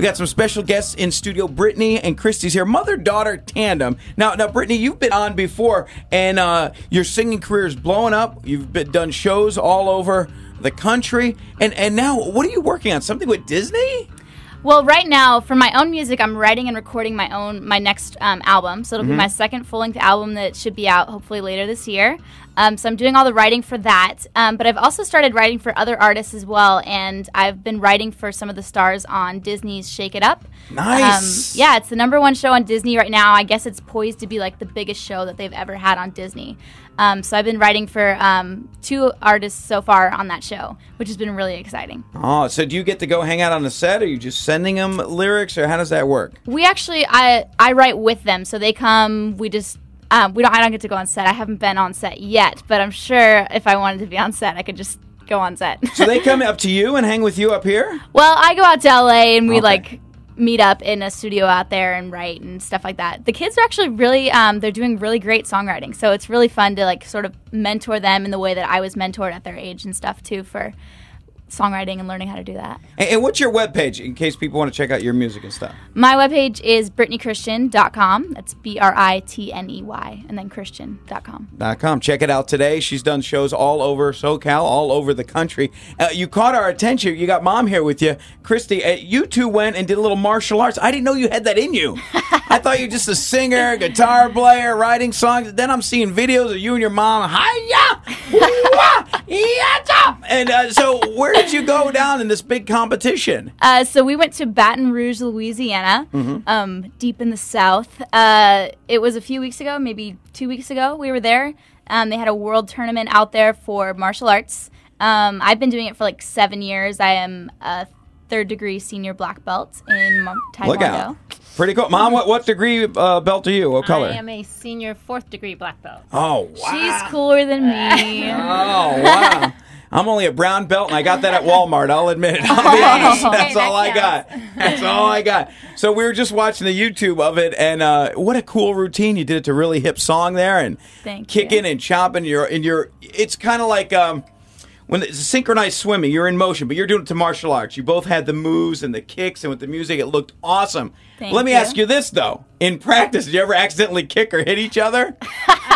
We got some special guests in studio. Britney and Christi's here, mother daughter tandem. Now, now, Britney, you've been on before, and uh, your singing career is blowing up. You've been, done shows all over the country, and and now what are you working on? Something with Disney? Well, right now, for my own music, I'm writing and recording my own my next um, album. So it'll Mm-hmm. be my second full length album that should be out hopefully later this year. Um, so I'm doing all the writing for that. Um, but I've also started writing for other artists as well, and I've been writing for some of the stars on Disney's Shake It Up. Nice. Um, yeah, it's the number one show on Disney right now. I guess it's poised to be like the biggest show that they've ever had on Disney. Um, so I've been writing for um, two artists so far on that show, which has been really exciting. Oh, so do you get to go hang out on the set? Or you just sending them lyrics, or how does that work? We actually, I I write with them, so they come. We just. Um, we don't. I don't get to go on set. I haven't been on set yet, but I'm sure if I wanted to be on set, I could just go on set. So they come up to you and hang with you up here? well, I go out to LA and we Okay. like meet up in a studio out there and write and stuff like that. The kids are actually really. Um, they're doing really great songwriting, so it's really fun to like sort of mentor them in the way that I was mentored at their age and stuff too for songwriting and learning how to do that. And, and what's your webpage in case people want to check out your music and stuff? My webpage is britneychristian.com. That's B R I T N E Y, and then Christian.com. Dot com. Check it out today. She's done shows all over SoCal, all over the country. Uh, you caught our attention. You got mom here with you, Christi. Uh, you two went and did a little martial arts. I didn't know you had that in you. I thought you were just a singer, guitar player, writing songs. Then I'm seeing videos of you and your mom. Hiya! And uh, so where did you go down in this big competition? Uh, so we went to Baton Rouge, Louisiana, um, deep in the South. Uh, it was a few weeks ago, maybe two weeks ago. We were there. Um, they had a world tournament out there for martial arts. Um, I've been doing it for like seven years. I am a third degree senior black belt in Taekwondo. Look out. Pretty cool. Mom, what, what degree uh, belt are you? What color? I am a senior fourth degree black belt. oh, wow. She's cooler than me. Oh wow! I'm only a brown belt, and I got that at Walmart. I'll admit it. I'll be honest. That's Hey, that all I got. That's all I got. So we were just watching the YouTube of it, and uh, what a cool routine you did it to really hip song there, and Thank kicking you. and chopping. Your and your. It's kind of like. Um, when it's synchronized swimming, you're in motion, but you're doing it to martial arts. You both had the moves and the kicks, and with the music, it looked awesome. Thank Let me you. ask you this though: in practice, did you ever accidentally kick or hit each other?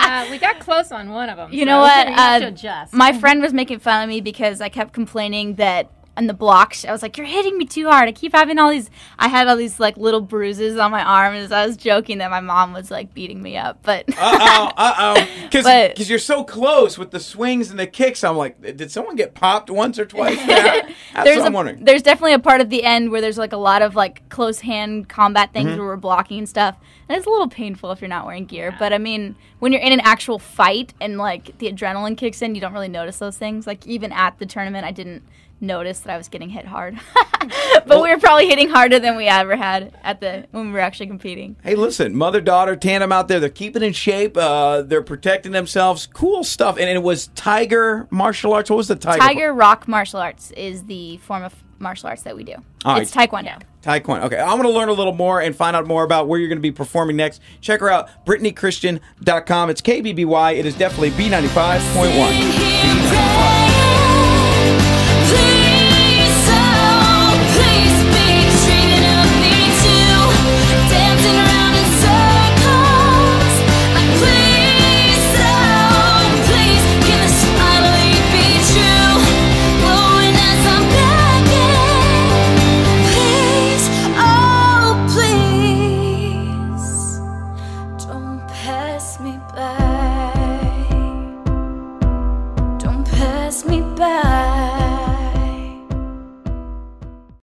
Uh, we got close on one of them. You know what? You have to Uh, my friend was making fun of me because I kept complaining that on the blocks, I was like, "You're hitting me too hard." I keep having all these. I had all these like little bruises on my arms. I was joking that my mom was like beating me up, but Uh oh, uh oh. Because But- you're so close with the swings and the kicks. I'm like, did someone get popped once or twice? Yeah. That's there's what I'm a, wondering. there's definitely a part at the end where there's like a lot of like close hand combat things Mm-hmm. where we're blocking and stuff. And it's a little painful if you're not wearing gear. But I mean, when you're in an actual fight and like the adrenaline kicks in, you don't really notice those things. Like even at the tournament, I didn't notice that I was getting hit hard. but we were probably hitting harder than we ever had at the when we were actually competing. Hey, listen, mother daughter tandem out there. They're keeping in shape. Uh, they're protecting themselves. Cool stuff. And it was Tiger martial arts. What was the Tiger? Tiger Rock martial arts is the form of martial arts that we do. All it's right. Taekwondo. Taekwondo. Okay, I'm going to learn a little more and find out more about where you're going to be performing next. Check her out, BritneyChristian.com. It's KBBY. It is definitely B95.1.